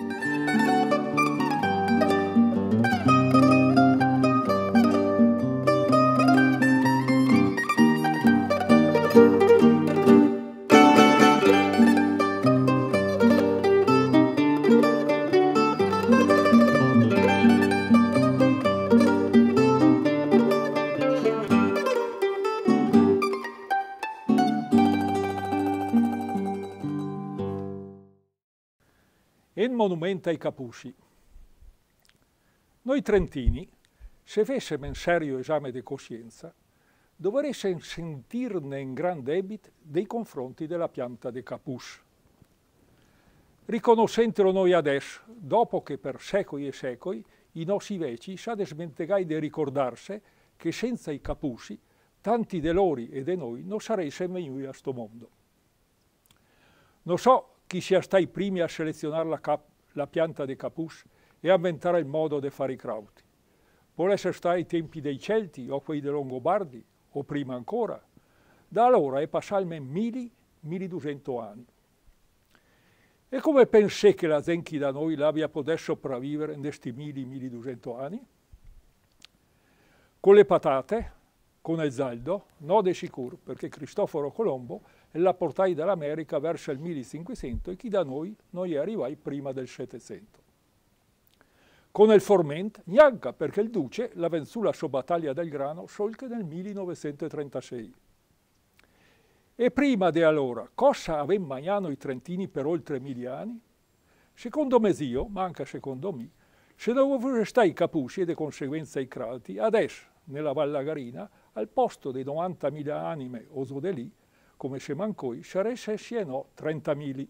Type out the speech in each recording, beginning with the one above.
Il monumento ai Capusci. Noi trentini, se avessimo un serio esame di coscienza, dovremmo sentirne in gran debito dei confronti della pianta di Capus. Riconoscentelo noi adesso, dopo che per secoli e secoli i nostri veci sa smentegai di ricordarsi che senza i Capusci tanti di loro e di noi non saremmo venuti a sto mondo. Non so chi sia stato i primi a selezionare la, cap- la pianta di capus e inventare il modo di fare i crauti. Può essere stato i tempi dei Celti o quelli dei Longobardi, o prima ancora. Da allora è passato almeno mille, 1200 anni. E come pensate che la Zenchi da noi l'abbia potuto sopravvivere in questi 1000-1200 anni? Con le patate, con il zaldo, no di sicuro, perché Cristoforo Colombo la portai dall'America verso il 1500 e chi da noi non gli arrivai prima del 700. Con il Forment, neanche perché il Duce la venzù la sua battaglia del grano solo che nel 1936. E prima di allora, cosa avevano mangiato i trentini per oltre mille anni? Secondo me zio, ma anche secondo me, se dovevano restare i capucci e di conseguenza i crati, adesso, nella Vallagarina, al posto dei 90.000 anime o lì, come se mancoi, sarebbe sieno 30.000.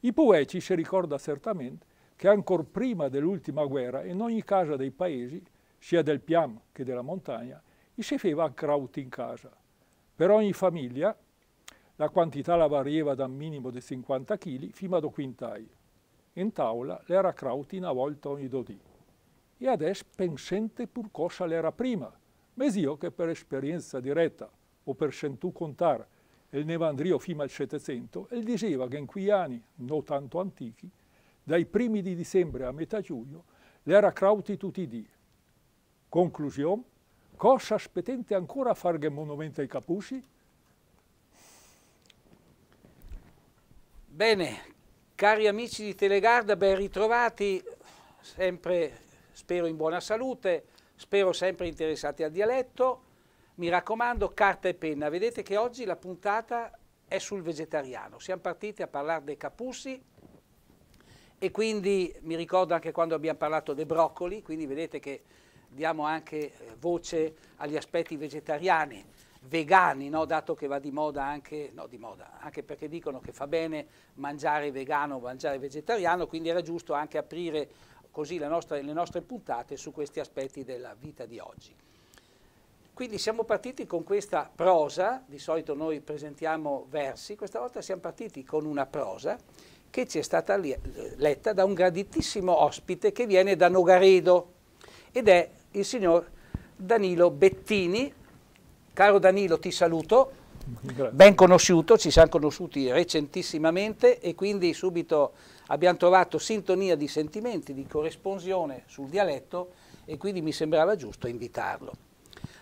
I poeti si ricorda certamente che ancora prima dell'ultima guerra in ogni casa dei paesi, sia del piam che della montagna, si faceva krauti in casa. Per ogni famiglia la quantità la variava da un minimo di 50 kg fino a 2 quintai. In tavola l'era krauti una volta ogni dodì. E adesso pensente pur cosa l'era prima, mesio che per esperienza diretta o per sentù contare il Nevandrio fino al 700, e diceva che in quei anni, non tanto antichi, dai primi di dicembre a metà giugno, l'era crauti tutti i dì. Conclusione, cosa aspettente ancora a fare che monumento ai Capusi? Bene, cari amici di Telegarda, ben ritrovati, sempre spero in buona salute, spero sempre interessati al dialetto mi raccomando carta e penna, vedete che oggi la puntata è sul vegetariano, siamo partiti a parlare dei capussi e quindi mi ricordo anche quando abbiamo parlato dei broccoli, quindi vedete che diamo anche eh, voce agli aspetti vegetariani, vegani, no? dato che va di moda anche, no, di moda, anche perché dicono che fa bene mangiare vegano mangiare vegetariano, quindi era giusto anche aprire così le nostre, le nostre puntate su questi aspetti della vita di oggi. Quindi siamo partiti con questa prosa, di solito noi presentiamo versi, questa volta siamo partiti con una prosa che ci è stata letta da un graditissimo ospite che viene da Nogaredo ed è il signor Danilo Bettini. Caro Danilo, ti saluto, Grazie. ben conosciuto, ci siamo conosciuti recentissimamente e quindi subito abbiamo trovato sintonia di sentimenti, di corresponsione sul dialetto e quindi mi sembrava giusto invitarlo.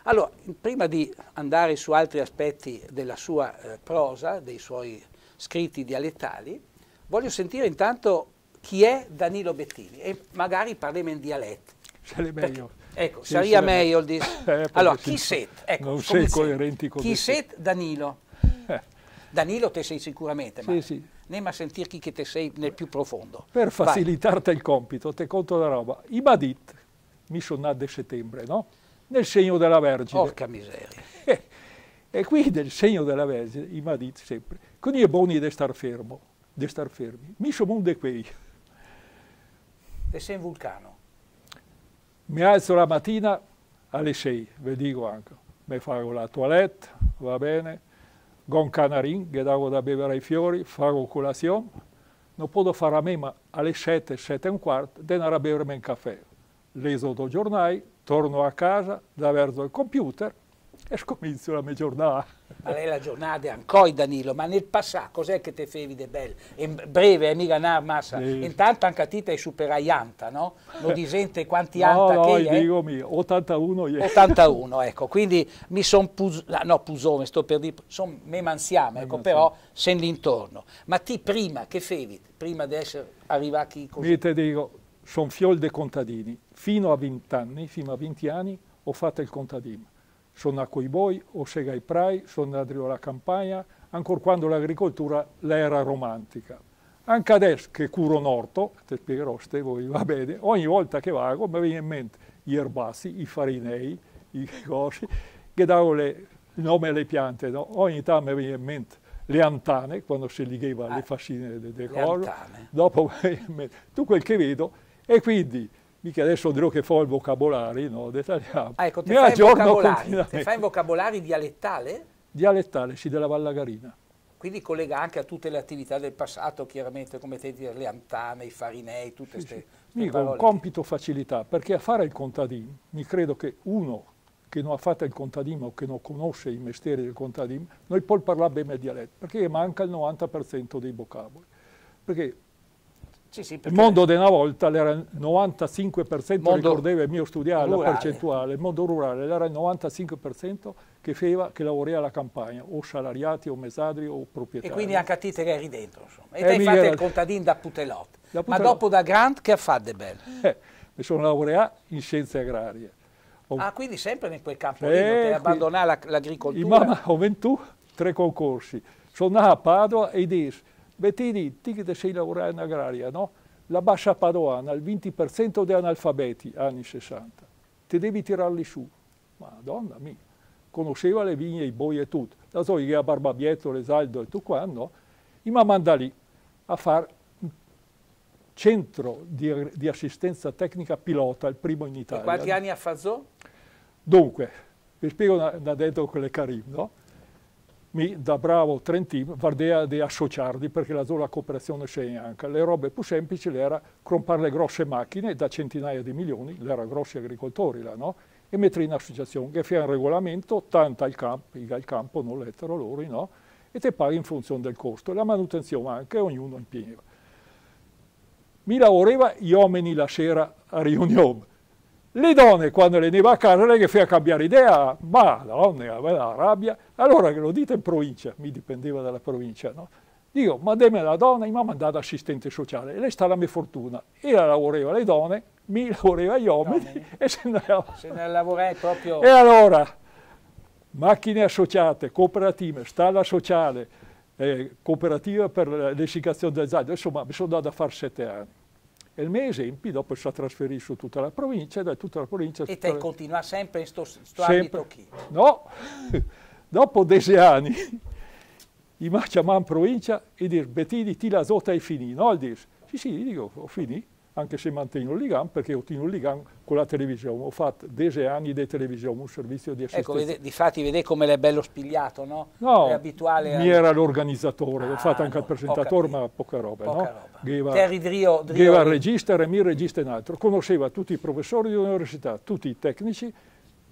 Allora, prima di andare su altri aspetti della sua eh, prosa, dei suoi scritti dialettali, voglio sentire intanto chi è Danilo Bettini e magari parliamo in dialetto. Sarebbe meglio. Ecco, sì, sarebbe meglio. Di... Eh, allora, chi siete? Ecco, non sei coerenti con Chi siete Danilo? Eh. Danilo te sei sicuramente, ma sì, sì. andiamo a sentire chi che te sei nel più profondo. Per facilitarti il compito, te conto la roba. I Badit mi sono a settembre, no? Nel segno della Vergine. Porca miseria. E, qui nel segno della Vergine, i madit sempre, con i buoni di star fermo, di star fermi. Mi sono un di quei. E sei in vulcano? Mi alzo la mattina alle 6, vi dico anche. Mi faccio la toilette, va bene, gon canarin, che davo da bere ai fiori, faccio colazione, non posso fare a me, ma alle 7, 7 e un quarto, devo a bermi un caffè. Leso do giornale, torno a casa, da verso il computer e scomincio la mia giornata. Ma lei la giornata è ancora Danilo, ma nel passato cos'è che te fevi de bello? In breve, è mica una massa. Sì. Intanto anche a te hai superato Anta, no? Lo disente quanti no, Anta no, che è? dico mio, 81 io. 81, ecco, quindi mi son pus... no, pusone, sto per dire, son me mansiame, ecco, però sen l'intorno. Ma ti prima, che fevi? Prima di essere arrivati così? Mi te dico, sono fiol dei contadini. Fino a 20 anni, fino a 20 anni, ho fatto il contadino sono a coi boi, o sega ai prai, sono andato alla campagna, ancora quando l'agricoltura era romantica. Anche adesso che curo un orto, ti spiegherò ste voi, va bene, ogni volta che vago mi viene in mente gli erbassi, i farinei, i cosi, che davo le, il nome alle piante, no? ogni tanto mi viene in mente le antane, quando si ligheva ah, le fascine dopo mi viene in mente tutto quel che vedo, e quindi mica adesso dirò che fa il vocabolario, no, dettagliamo. Ah, ecco, ti fai, ti fai vocabolari dialettale? Dialettale, sì, della Vallagarina. Quindi collega anche a tutte le attività del passato, chiaramente, come te dire, le antane, i farinei, tutte queste sì, sì. un compito facilità, perché a fare il contadino, mi credo che uno che non ha fatto il contadino o che non conosce i mestieri del contadino, non può parlare bene il dialetto, perché manca il 90% dei vocaboli. Perché sì, sì, il mondo di una volta era il 95%, mondo ricordava il mio studiare la percentuale, il mondo rurale era il 95% che faceva che lavorava alla campagna, o salariati, o mesadri, o proprietari. E quindi anche a te te eri dentro, insomma. E eh, te hai fatto il contadino da Putelot. Da Putelot. Ma dopo da Grant che ha fatto bello? Eh, mi sono laureato in scienze agrarie. Ho... Ah, quindi sempre in quel campo eh, lì, per abbandonare l'agricoltura? Ma ho vinto tre concorsi. Sono nato a Padova e adesso Bettini, ti che sei lavorare in agraria, no? La Bascia Padoana, il 20% di analfabeti, anni 60. Ti devi tirarli su. Madonna mia, conosceva le vigne, i boi e tutto. Da so che a Barbabietto, l'Esaldo e tutto quando, mi manda lì a fare un centro di, di, assistenza tecnica pilota, il primo in Italia. E quanti anni ha fatto? Dunque, vi spiego una, una detto quelle Carim, no? Mi, da bravo trentino, vardea di associarli perché la sola cooperazione c'è anche. Le robe più semplici era comprare le grosse macchine da centinaia di milioni, erano grossi agricoltori là, no? E mettere in associazione che fa un regolamento, tanto al campo, il campo non l'ettero loro, no? E te paghi in funzione del costo. La manutenzione anche, ognuno impiega. Mi lavorava gli uomini la sera a riunione le donne, quando le va a casa, lei che fa cambiare idea, ma la donna aveva la rabbia, allora che lo dite in provincia, mi dipendeva dalla provincia, no? Dico, ma demme la donna, mi ha mandato assistente sociale, e lei sta la mia fortuna. Io lavorava le donne, mi lavorava gli uomini, no, e se ne, se ne lavorai proprio... E allora, macchine associate, cooperative, stalla sociale, eh, cooperativa per l'essicazione del zaino, insomma, mi sono dato a fare sette anni. E il mio esempio dopo si trasferì su tutta la provincia e da tutta la provincia... E te continua sempre in questo ambito qui? No, dopo dieci anni i chiamano in provincia e dicono Bettini ti la zota è finita, no? Dice, sì sì, dico ho finito anche se mantengo il Ligan, perché ho tenuto il Ligan con la televisione. Ho fatto 10 anni di televisione, un servizio di ecco, assistenza. Ecco, vede, difatti vede come l'è bello spigliato, no? No, è abituale mi a... era l'organizzatore, ah, ho fatto anche no, il presentatore, ma poca roba, poca no? Roba. Geva, Terry Drio, Drio Geva il regista e mi regista in altro. Conosceva tutti i professori dell'università, tutti i tecnici,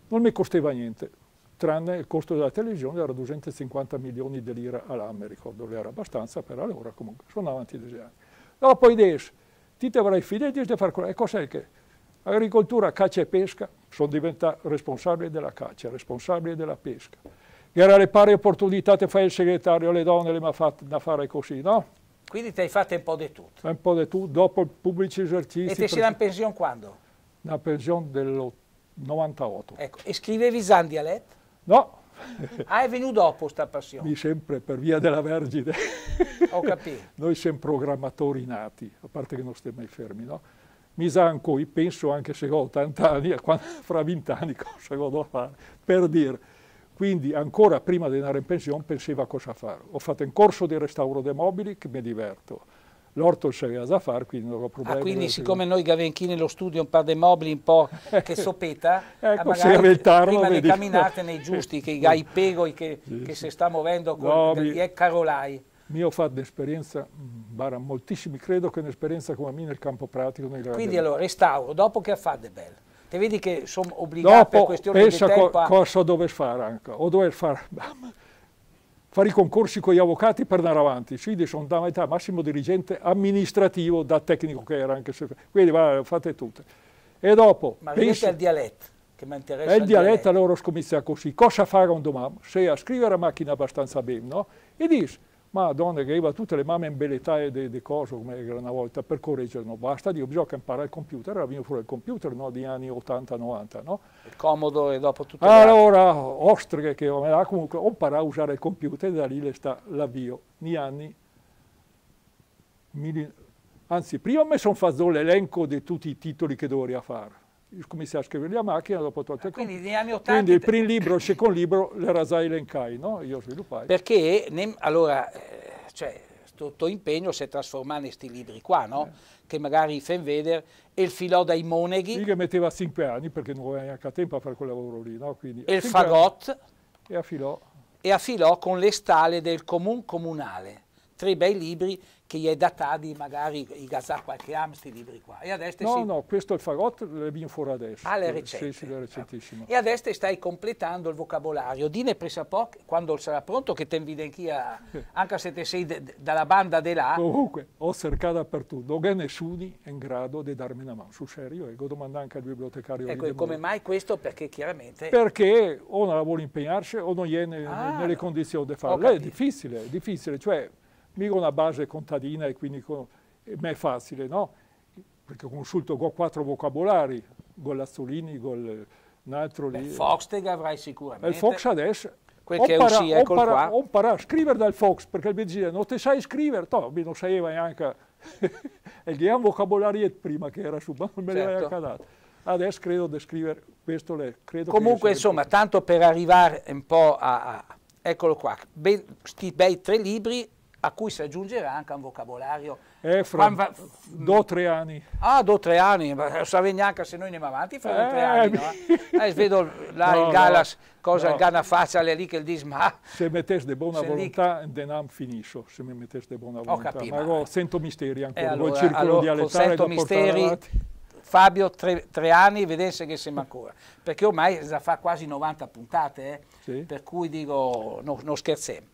non mi costava niente, tranne il costo della televisione era 250 milioni di lire all'anno, mi ricordo, era abbastanza per allora comunque, sono avanti 10 anni. Dopo i 10 ti ti avrai figli di fare quello. E cos'è che? Agricoltura, caccia e pesca, sono diventato responsabile della caccia, responsabile della pesca. Che era le pari opportunità, ti fai il segretario, le donne le mi ha fatte da fare così, no? Quindi ti hai fatto un po' di tutto. Un po' di tutto, dopo il pubblici esercizi. E ti sei in pensione quando? Una pensione del 98. Ecco, e scrivevi Zan dialetto? No, Ah, è venuto dopo sta passione? Mi sempre per via della Vergine. Ho capito. Noi siamo programmatori nati, a parte che non stiamo mai fermi, no? Mi sanco, penso anche se ho 80 anni, fra 20 anni cosa ho da fare, per dire. Quindi ancora prima di andare in pensione pensavo a cosa fare. Ho fatto un corso di restauro dei mobili che mi diverto l'orto c'aveva da fare, quindi non ho problemi. Ah, quindi siccome noi Gavenchi nello studio un par di mobili un po' che sopeta, ecco, magari prima di camminate nei giusti, che i pegoi che, sì, che sì. si sta muovendo con no, gli mi, carolai. Io ho fatto un'esperienza, bara moltissimi, credo che un'esperienza come me nel campo pratico. Quindi allora, restauro, dopo che ha fatto bello? E vedi che sono obbligato Dopo, per questione di tempo a... cosa dover fare anche, o dover fare, fare i concorsi con gli avvocati per andare avanti, quindi sono da metà massimo dirigente amministrativo da tecnico che era anche se... Quindi va, fate tutte. E dopo... Ma pensi al dialetto, che mi interessa È il dialetto, dialetto. allora scommessa così. Cosa fare un domani? Se a scrivere a macchina abbastanza bene, no? E dici, Madonna, che aveva tutte le mamme imbellettate di cose come era una volta per correggere, no? Basta, io bisogna imparare il computer, era venuto fuori il computer, no? Di anni 80-90, no? Il comodo e dopo tutto. Allora, ostriche che ho là, comunque ho imparato a usare il computer e da lì le sta l'avvio. Negli anni, anzi, prima mi sono fatto l'elenco di tutti i titoli che dovevo fare. Cominciai a scrivere a macchina, dopo tolto il Quindi negli anni Quindi 80... il primo libro, il secondo libro, le rasai elencai, no? Io sviluppai. Perché, ne- allora, eh, cioè, tutto impegno si è trasformato in questi libri qua, no? Eh. Che magari fan vedere e il filò dai moneghi Io che metteva cinque anni perché non avevo neanche tempo a fare quel lavoro lì, no? Quindi, e il cinque anni, E affilò. e affilò con le stale del comun comunale. Tre bei libri che gli è datati magari i gazzà qualche anno, questi libri qua. E adesso No, si... no, questo è il fagotto, le viene fuori adesso. Ah, le recente. Sì, sì, le recentissime. E adesso stai completando il vocabolario. Dine presa poco, quando sarà pronto, che te invito anch'io, anche se te sei dalla banda di là, Comunque, ho cercato dappertutto, non è nessuno in grado di darmi una mano, sul serio, e domanda anche al bibliotecario. ecco, e come mai questo? Perché chiaramente... Perché o non la vuole impegnarsi o non è ne- Ah, nelle condizioni di farlo. È difficile, è difficile, cioè mica una base contadina e quindi con, e me è facile, no? Perché consulto con quattro vocabolari, con Lazzolini, con un altro lì. Foxteg avrai sicuramente. Il Fox adesso Quel che è para- uscì, o eccolo para- qua. o imparare a scrivere dal Fox perché il benzina non ti sai scrivere, no, non sapeva neanche e che è un vocabolario prima che era su, ma non me Certo. l'aveva dato. Adesso credo di scrivere questo, le, credo Comunque, insomma, tanto per arrivare un po' a... a- eccolo qua, questi bei tre libri a cui si aggiungerà anche un vocabolario. Eh, fra va- due o tre anni. Ah, due o tre anni, non neanche se noi andiamo avanti fra o tre Eh, anni, no? Eh, vedo là No, il Galas, no, cosa no. il Gana faccia lì che dice, ma Se metteste di buona volontà, denam finisco. Se mi metteste di buona volontà. capito, ma ho sento misteri ancora. allora, il circolo allora, dialettale sento da misteri, avanti. Fabio tre, tre anni, vedesse che siamo ancora, perché ormai già fa quasi 90 puntate, eh? Sì. per cui dico, no, non scherziamo.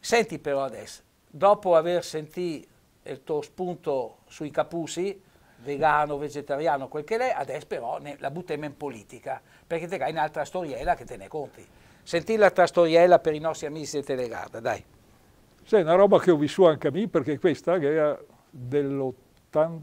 Senti però adesso, dopo aver sentito il tuo spunto sui capusi, vegano, vegetariano, quel che è, adesso però ne- la buttiamo in politica, perché te hai un'altra storiella che te ne conti. Senti l'altra storiella per i nostri amici di Telegarda, dai. Sì, è una roba che ho vissuto anche a me perché questa che era dell'80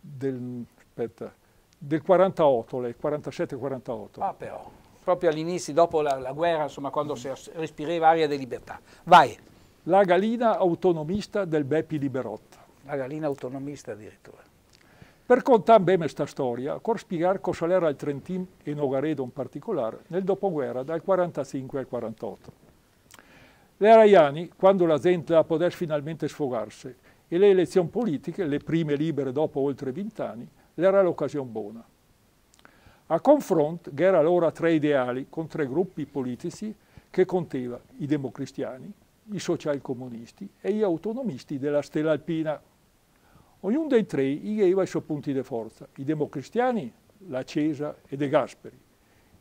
del, aspetta, del 48, lei, 47-48. Ah, però, proprio all'inizio, dopo la, la guerra, insomma, quando si respirava aria di libertà. Vai, La gallina autonomista del Beppi Liberotta. la gallina autonomista addirittura. Per contare bene questa storia, occorre spiegare cosa era il Trentin e Nogaredo in particolare nel dopoguerra dal 45 al 48. L'era gli anni quando la gente poter finalmente sfogarsi e le elezioni politiche, le prime libere dopo oltre vent'anni, era l'occasione buona. A confronto, che era allora tre ideali con tre gruppi politici che conteva i democristiani, i socialcomunisti e gli autonomisti della stella alpina. Ognuno dei tre aveva i suoi punti di forza. I democristiani, la Cesa e De Gasperi.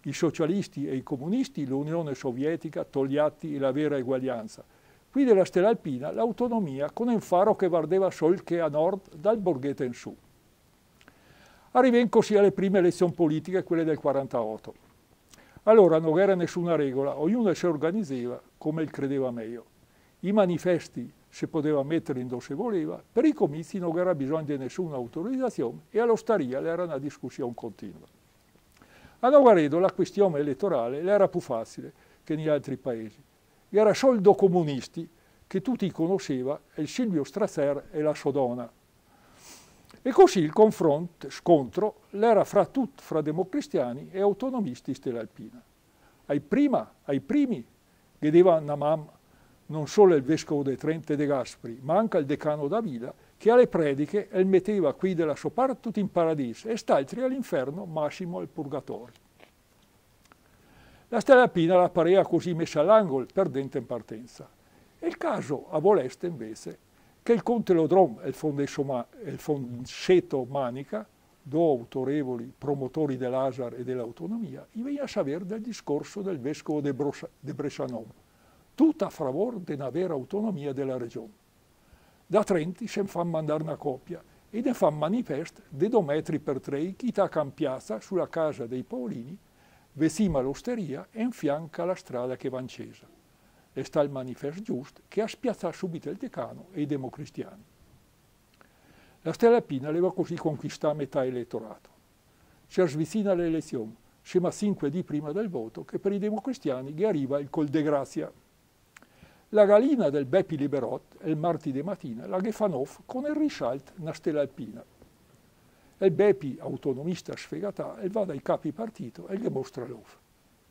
I socialisti e i comunisti, l'Unione Sovietica, Togliatti e la vera eguaglianza. Qui della stella alpina l'autonomia con un faro che guardava sol che a nord dal Borghete in su. Arrivò così alle prime elezioni politiche, quelle del 48. Allora non era nessuna regola, ognuno si organizzava come il credeva meglio. I manifesti si poteva mettere in dove si voleva, per i comizi non era bisogno di nessuna autorizzazione e all'osteria era una discussione continua. A Novaredo la questione elettorale era più facile che negli altri paesi. Era solo due comunisti che tutti conosceva, il Silvio Strasser e la Sodona. E così il confronto, scontro, l'era fra tutti, fra democristiani e autonomisti stelalpina. Ai, prima, ai primi chiedeva Namam non solo il vescovo de Trento e De Gasperi, ma anche il decano Davila, che alle prediche el metteva qui della sua parte tutti in paradiso e st'altri all'inferno, massimo al purgatorio. La stella alpina la parea così messa all'angolo, perdente in partenza. E il caso a Voleste invece che il conte Lodrom e il, fonseto Manica due autorevoli promotori dell'Asar e dell'autonomia, i venia a sapere del discorso del vescovo de, Brosa, de Brescianon, tutto a favore della vera autonomia della regione. Da Trenti se fanno mandare una copia e ne fa manifest de due metri per tre chi sta campiata sulla casa dei Paolini, vesima l'osteria e in fianca la strada che va in cesa. E sta il manifest giusto che ha spiazzato subito il decano e i democristiani. La Stella Pina aveva così conquistato metà elettorato. Si avvicina l'elezione, scema 5 di prima del voto, che per i democristiani che arriva il col de grazia. La galina del Beppi Liberot, il martedì mattina, la Gefanov con il risalt una stella alpina. Il Beppi, autonomista sfegata, e va dai capi partito e gli mostra l'off.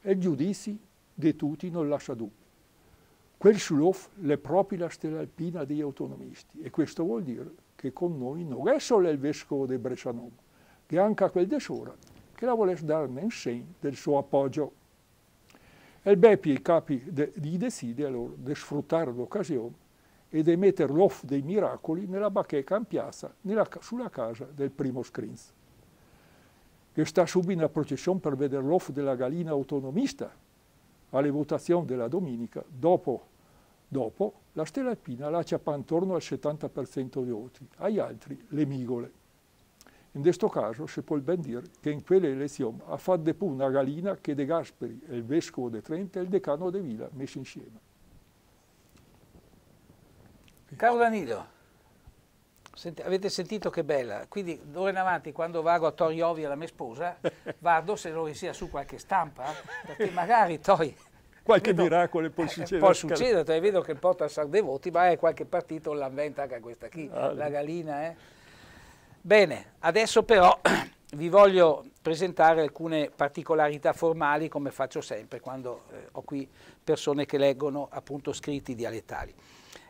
E il giudizi di tutti non lascia dubbi. Quel sull'off è proprio la stella alpina degli autonomisti e questo vuol dire che con noi non è solo il vescovo di Brescianom, che anche quel de Sora, che la vuole dare in segno del suo appoggio. Il Beppi e i capi de, di decide allora di sfruttare l'occasione e di mettere l'off dei miracoli nella bacheca in piazza nella, sulla casa del primo Scrins. Che sta subito in processione per vedere l'off della gallina autonomista alle votazioni della domenica, dopo, dopo la stella alpina lascia intorno al 70% dei voti, agli altri le migole. In questo caso si può ben dire che in quelle elezioni ha fatto di più una gallina che De Gasperi, il vescovo di Trento e il decano di Villa messi insieme. Caro Danilo, senti, avete sentito che bella? Quindi d'ora in avanti quando vado a Tori Ovi alla mia sposa, vado se non sia su qualche stampa, perché magari Tori qualche vedo, miracolo può succedere. Può succedere, vedo che porta a sar dei voti, ma è qualche partito l'inventa anche questa qui, ah, la gallina. Eh? Bene, adesso però vi voglio presentare alcune particolarità formali come faccio sempre quando eh, ho qui persone che leggono appunto scritti dialettali.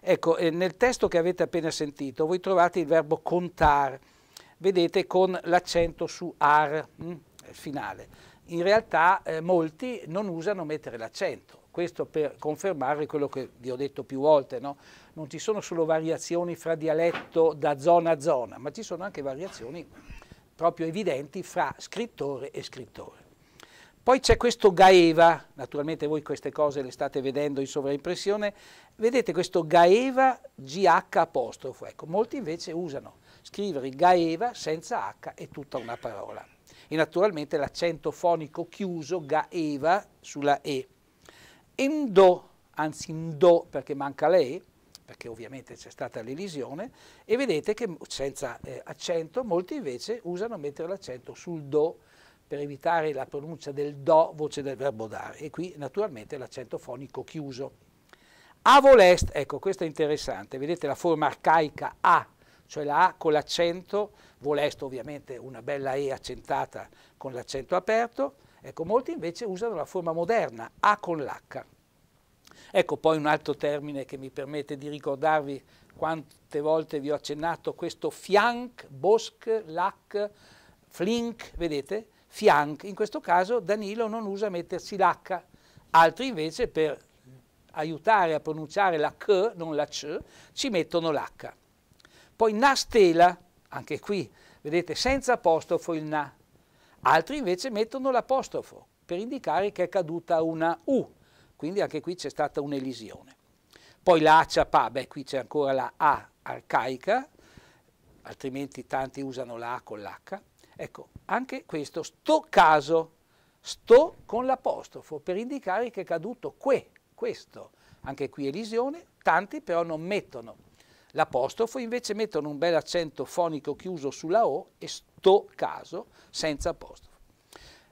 Ecco, eh, nel testo che avete appena sentito voi trovate il verbo contar, vedete con l'accento su ar, mh, mm, finale. In realtà eh, molti non usano mettere l'accento, questo per confermare quello che vi ho detto più volte, no? non ci sono solo variazioni fra dialetto da zona a zona, ma ci sono anche variazioni proprio evidenti fra scrittore e scrittore. Poi c'è questo Gaeva, naturalmente voi queste cose le state vedendo in sovraimpressione, vedete questo Gaeva GH apostrofo, ecco, molti invece usano scrivere Gaeva senza H e tutta una parola. E naturalmente l'accento fonico chiuso Gaeva sulla E in Do, anzi in Do perché manca E, perché ovviamente c'è stata l'elisione, e vedete che senza eh, accento molti invece usano mettere l'accento sul Do per evitare la pronuncia del Do, voce del verbo dare, e qui naturalmente l'accento fonico chiuso. A volest, ecco questo è interessante, vedete la forma arcaica A, cioè la A con l'accento, volest ovviamente una bella E accentata con l'accento aperto, Ecco, molti invece usano la forma moderna, A con l'H. Ecco poi un altro termine che mi permette di ricordarvi quante volte vi ho accennato questo fianc, bosc, lac, flink, vedete? Fianc, in questo caso Danilo non usa mettersi l'H, altri invece per aiutare a pronunciare la C, non la C, ci mettono l'H. Poi nastela, anche qui, vedete, senza apostrofo il na, altri invece mettono l'apostrofo per indicare che è caduta una U, quindi anche qui c'è stata un'elisione. Poi la acciapa, beh qui c'è ancora la A arcaica, altrimenti tanti usano la A con l'H. Ecco, anche questo, sto caso, sto con l'apostrofo per indicare che è caduto que, questo. Anche qui elisione, tanti però non mettono l'apostrofo, invece mettono un bel accento fonico chiuso sulla O e sto caso senza apostrofo.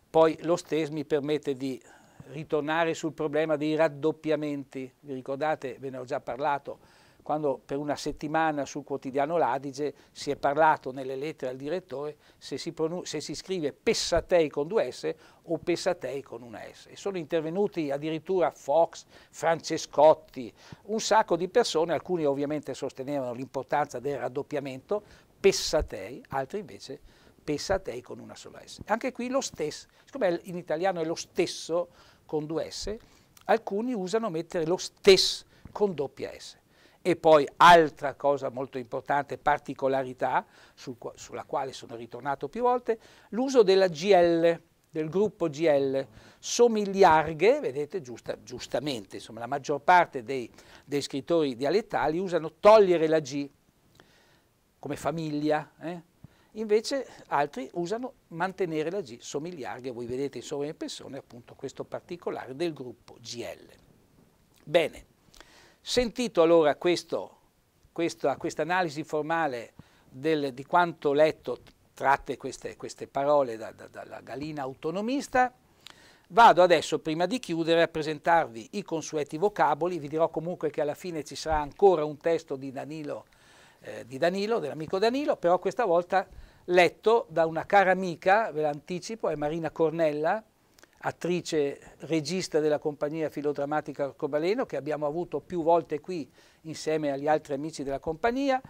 Poi lo stes mi permette di ritornare sul problema dei raddoppiamenti. Vi ricordate, ve ne ho già parlato, quando per una settimana sul quotidiano L'Adige si è parlato nelle lettere al direttore se si, se si scrive Pessatei con due S o Pessatei con una S. E sono intervenuti addirittura Fox, Francescotti, un sacco di persone, alcuni ovviamente sostenevano l'importanza del raddoppiamento, Pessatei, altri invece Pessatei con una sola S. Anche qui lo stesso, siccome in italiano è lo stesso con due S, alcuni usano mettere lo stesso con doppia S. E poi altra cosa molto importante, particolarità, sul, sulla quale sono ritornato più volte, l'uso della GL, del gruppo GL, somigliarghe, vedete giusta, giustamente, insomma la maggior parte dei, dei, scrittori dialettali usano togliere la G come famiglia, eh? invece altri usano mantenere la G, somigliarghe, voi vedete in sovraimpressione appunto questo particolare del gruppo GL. Bene, sentito allora questo, questa analisi formale del, di quanto letto tratte queste, queste parole da, da, dalla galina autonomista, vado adesso, prima di chiudere, a presentarvi i consueti vocaboli, vi dirò comunque che alla fine ci sarà ancora un testo di Danilo, eh, di Danilo dell'amico Danilo, però questa volta letto da una cara amica, ve l'anticipo, è Marina Cornella, attrice regista della compagnia filodrammatica Arcobaleno, che abbiamo avuto più volte qui insieme agli altri amici della compagnia,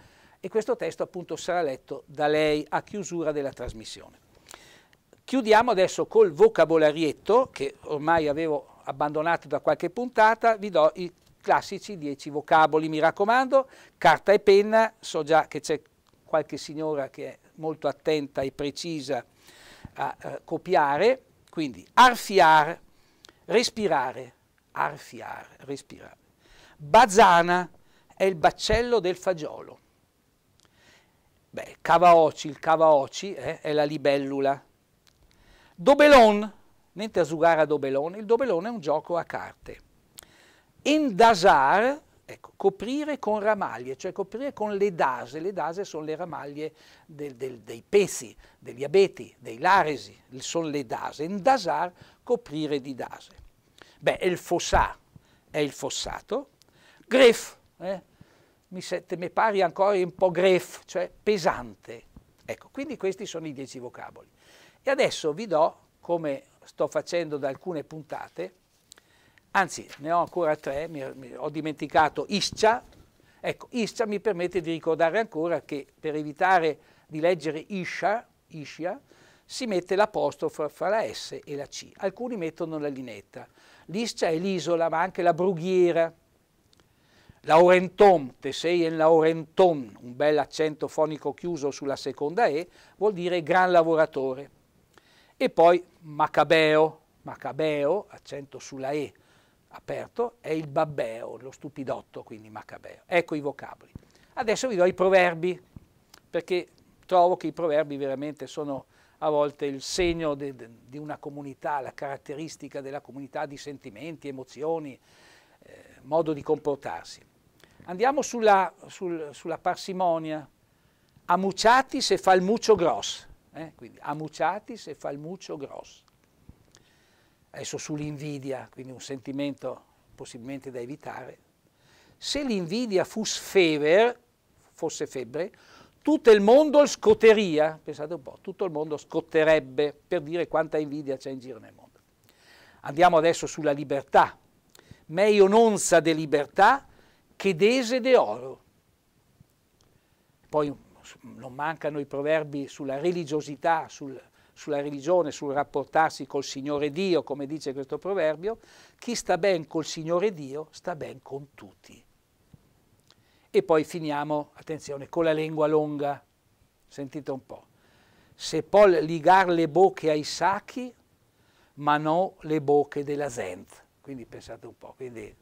e questo testo appunto sarà letto da lei a chiusura della trasmissione. Chiudiamo adesso col vocabolarietto che ormai avevo abbandonato da qualche puntata, vi do i classici 10 vocaboli, mi raccomando, carta e penna, so già che c'è qualche signora che è molto attenta e precisa a, a copiare, quindi arfiar, respirare, arfiar, respirare. Bazana è il baccello del fagiolo. Beh, cavaoci, il cavaoci eh, è la libellula. Dobelon, niente a giocare a dobelon, il dobelon è un gioco a carte. Endasar, ecco, coprire con ramaglie, cioè coprire con le dase, le dase sono le ramaglie del, del, dei pesi, degli abeti, dei laresi, sono le dase. Endasar, coprire di dase. Beh, il fossà è il fossato. Gref, eh, mi, sette, mi pare ancora un po' gref, cioè pesante. Ecco, quindi questi sono i dieci vocaboli. E adesso vi do, come sto facendo da alcune puntate, anzi ne ho ancora tre, mi, mi, ho dimenticato Iscia, ecco, Iscia mi permette di ricordare ancora che per evitare di leggere Iscia, Iscia si mette l'apostrofo fra la S e la C, alcuni mettono la linetta. L'Iscia è l'isola, ma anche la brughiera, Laurenton, te sei in Laurenton, un bel accento fonico chiuso sulla seconda E, vuol dire gran lavoratore. E poi Macabeo, Macabeo, accento sulla E aperto, è il babbeo, lo stupidotto, quindi Macabeo. Ecco i vocaboli. Adesso vi do i proverbi, perché trovo che i proverbi veramente sono a volte il segno di una comunità, la caratteristica della comunità di sentimenti, emozioni, eh, modo di comportarsi. Andiamo sulla, sul, sulla parsimonia. Amucciati se fa il muccio grosso. Eh? Quindi amucciati se fa il muccio grosso. Adesso sull'invidia, quindi un sentimento possibilmente da evitare. Se l'invidia fosse fever, fosse febbre, tutto il mondo scotteria, pensate un po', tutto il mondo scotterebbe per dire quanta invidia c'è in giro nel mondo. Andiamo adesso sulla libertà. Meglio non sa de libertà che dese de oro. Poi non mancano i proverbi sulla religiosità, sul, sulla religione, sul rapportarsi col Signore Dio, come dice questo proverbio, chi sta ben col Signore Dio sta ben con tutti. E poi finiamo, attenzione, con la lingua lunga, sentite un po'. Se può ligar le bocche ai sacchi, ma non le bocche della gente. Quindi pensate un po', quindi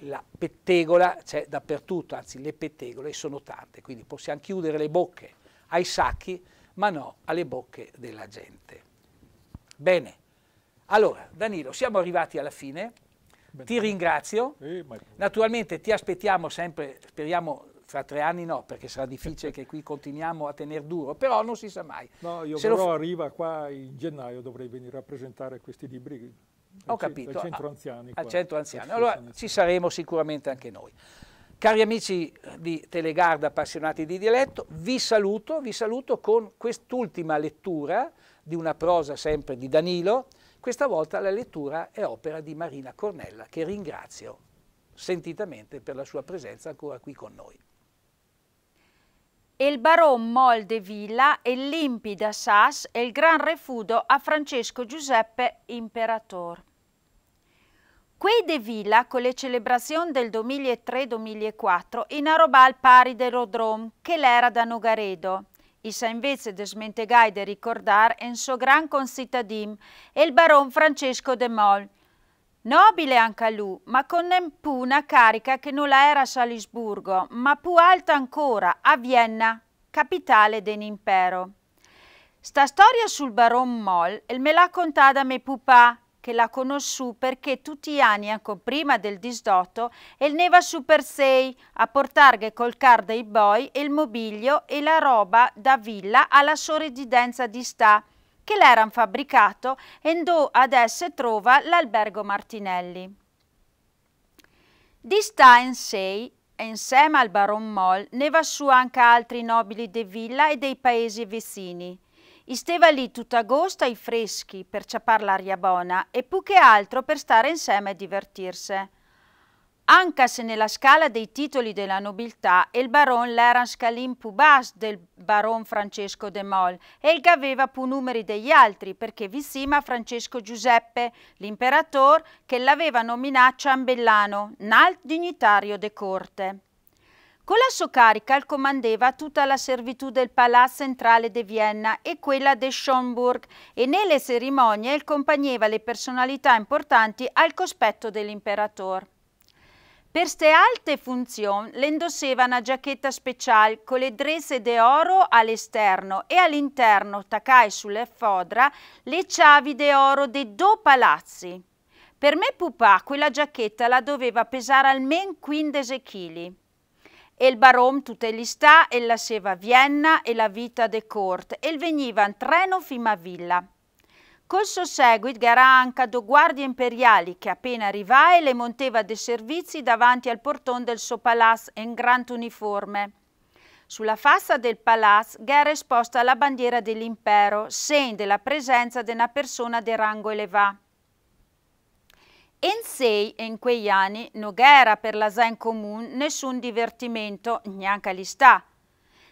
la pettegola c'è dappertutto, anzi le pettegole sono tante, quindi possiamo chiudere le bocche ai sacchi, ma no alle bocche della gente. Bene, allora Danilo, siamo arrivati alla fine, ti ringrazio, naturalmente ti aspettiamo sempre, speriamo fra tre anni no, perché sarà difficile che qui continuiamo a tenere duro, però non si sa mai. No, io Se però arriva qua in gennaio, dovrei venire a presentare questi libri ho capito. Al centro anziani. Al centro anziani. Allora ci saremo sicuramente anche noi. Cari amici di Telegarda, appassionati di dialetto, vi saluto, vi saluto con quest'ultima lettura di una prosa sempre di Danilo. Questa volta la lettura è opera di Marina Cornella, che ringrazio sentitamente per la sua presenza ancora qui con noi. Il baron Mol de Villa e l'Impida Sas e il gran refudo a Francesco Giuseppe Imperator. De Villa, con le celebrazioni del 2003-2004, in arrobal pari dell'Odrom, che l'era da Nogaredo. Issa invece de smentegai de ricordar en suo gran concittadim, il baron Francesco de Mol. Nobile anche lui, ma con una carica che non la era a Salisburgo, ma più alta ancora, a Vienna, capitale dell'impero. Sta storia sul baron Moll me l'ha contata me pupà, che l'ha conosciuto perché tutti gli anni, anche prima del disdotto, el su per sei a portare col car dei boy il mobilio e la roba da villa alla sua residenza di sta, che l'eran fabbricato e do adesso trova l'albergo Martinelli. Di sta in sei insieme al baron Moll ne va su anche altri nobili de villa e dei paesi vicini. Isteva lì tutta agosto ai freschi per ciappar l'aria buona e più che altro per stare insieme e divertirsi. Anche se nella scala dei titoli della nobiltà il baron l'era scalin più bas del baron Francesco de Mol e il aveva più numeri degli altri perché vicima Francesco Giuseppe, l'imperatore, che l'aveva nominato ciambellano, nalt dignitario de corte. Con la sua carica comandeva tutta la servitù del Palazzo Centrale di Vienna e quella di Schönburg e nelle cerimonie accompagnava le personalità importanti al cospetto dell'imperatore. Per ste alte funzioni le indosseva una giacchetta speciale con le dresse d'oro all'esterno e all'interno, taccai sulle fodra, le chiavi d'oro dei due palazzi. Per me pupà quella giacchetta la doveva pesare almeno 15 kg. E il baron tutte gli sta e la seva Vienna e la vita de court e il in treno fino a villa. Col suo seguito era anche do guardie imperiali che appena arrivai le monteva dei servizi davanti al portone del suo palazzo in gran uniforme. Sulla faccia del palazzo era esposta la bandiera dell'impero, segno della presenza di una persona di rango elevato. Sé, in quegli anni, non era per la Zen comune nessun divertimento, neanche lì.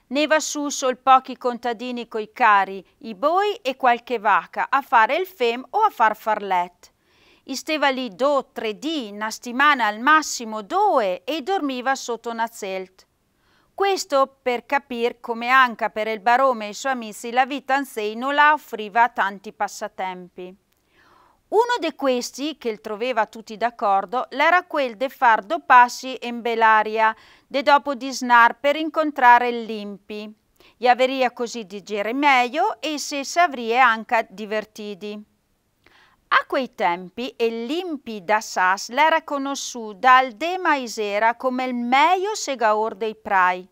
Ne va su sol pochi contadini coi cari, i boi e qualche vacca a fare il fem o a far farlet. Isteva lì do, tre di, una settimana al massimo due e dormiva sotto una zelt. Questo per capire come anche per il barome e i suoi amici la vita in sé non la offriva tanti passatempi. Uno di questi, che il troveva tutti d'accordo, l'era quel de far do passi in Belaria, de dopo di snar per incontrare il Limpi. Gli averia così di gire meglio e se s'avrie anche divertiti. A quei tempi il Limpi da Sas l'era conosciuto dal De Maisera come il meglio segaor dei prai.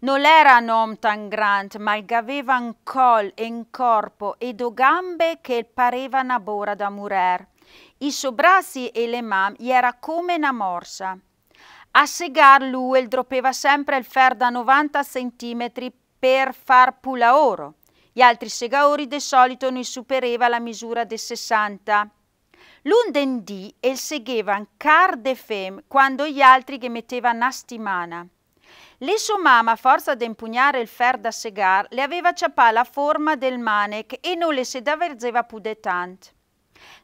Non era un uomo tan grande, ma aveva un col e un corpo e due gambe che pareva una bora da murer. I suoi e le mani era come una morsa. A segar lui dropeva sempre il fer da 90 centimetri per far pula oro. Gli altri segaori de solito ne supereva la misura de 60. L'undendì el segheva un car de fem quando gli altri che metteva nastimana. Le sua mamma, a forza di impugnare il fer da segar, le aveva ciappà la forma del manec e non le si daverzeva più de tant.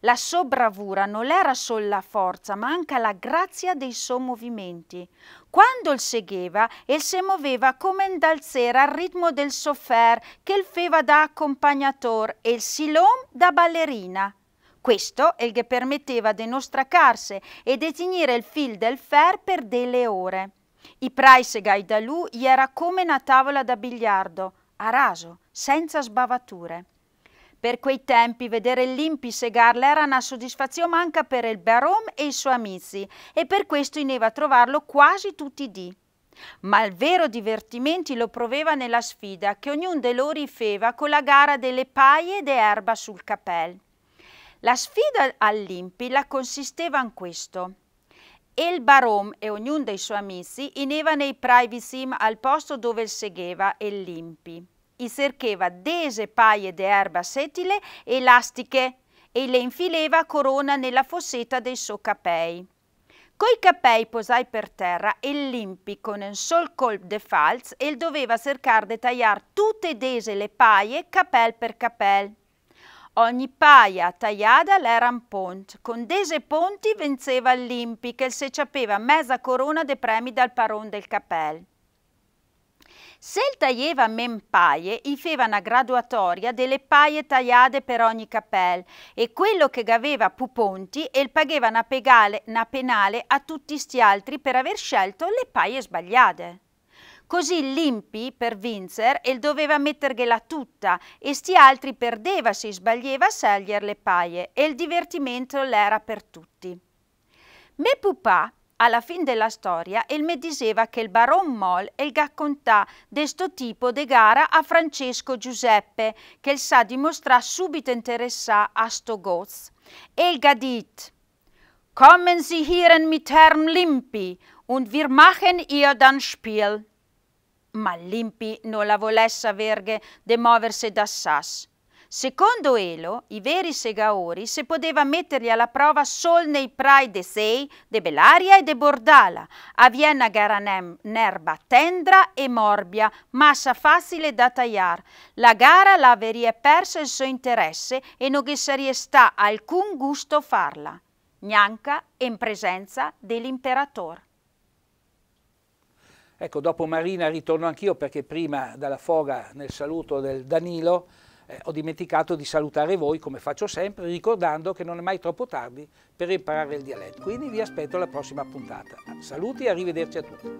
La sua bravura non era solo la forza, ma anche la grazia dei suoi movimenti. Quando il segheva, il si muoveva come in dalzera al ritmo del soffer che il feva da accompagnator e il silom da ballerina. Questo è il che permetteva di non stracarsi e di tenere il fil del fer per delle ore. I Praisegaj da lui gli era come una tavola da biliardo, a raso, senza sbavature. Per quei tempi vedere l'Impi segarle era una soddisfazione anche per il Barom e i suoi amici e per questo ineva a trovarlo quasi tutti i dì. Ma il vero divertimento lo proveva nella sfida che ognuno di loro feva con la gara delle paie d'erba sul capel. La sfida all'Impi la consisteva in questo. Il barom e ognuno dei suoi amici ineva nei privacy al posto dove segheva e limpi. I cercheva dese paie di erba setile elastiche e le infileva corona nella fossetta dei suoi capei. Coi capei posai per terra e limpi con un sol colp de falz e doveva cercare di tagliare tutte dese le paie capel per capel. Ogni paia tagliata l'era un pont. Con dese ponti venceva l'Impi, che se sapeva mezza corona de premi dal paron del capel. Se il taglieva men paie, i feva una graduatoria delle paie tagliate per ogni capel e quello che aveva pu ponti e il pagheva una, pegale, una penale a tutti sti altri per aver scelto le paie sbagliate. Così l'impi per vincer il doveva mettergliela tutta e sti altri perdeva se sbaglieva a scegliere le paie e il divertimento l'era per tutti. Me pupà alla fin della storia il me diceva che il baron Moll il raccontà di sto tipo di gara a Francesco Giuseppe, che il sa dimostrare subito interessà a sto goz. E il gadit, Kommen Sie hierin mit Herrn Limpi und wir machen ihr dann Spiel. Ma Limpi non la volesse verghe de muoversi da Sass. Secondo Elo, i veri segaori si poteva metterli alla prova sol nei prai de Sei, de Belaria e de Bordala, a Vienna gara nerba tendra e morbia, massa facile da tagliar. La gara la averia persa il suo interesse e non sarebbe sta alcun gusto farla, neanche in presenza dell'imperatore. Ecco, dopo Marina ritorno anch'io perché prima dalla foga nel saluto del Danilo eh, ho dimenticato di salutare voi come faccio sempre ricordando che non è mai troppo tardi per imparare il dialetto. Quindi vi aspetto alla prossima puntata. Saluti e arrivederci a tutti.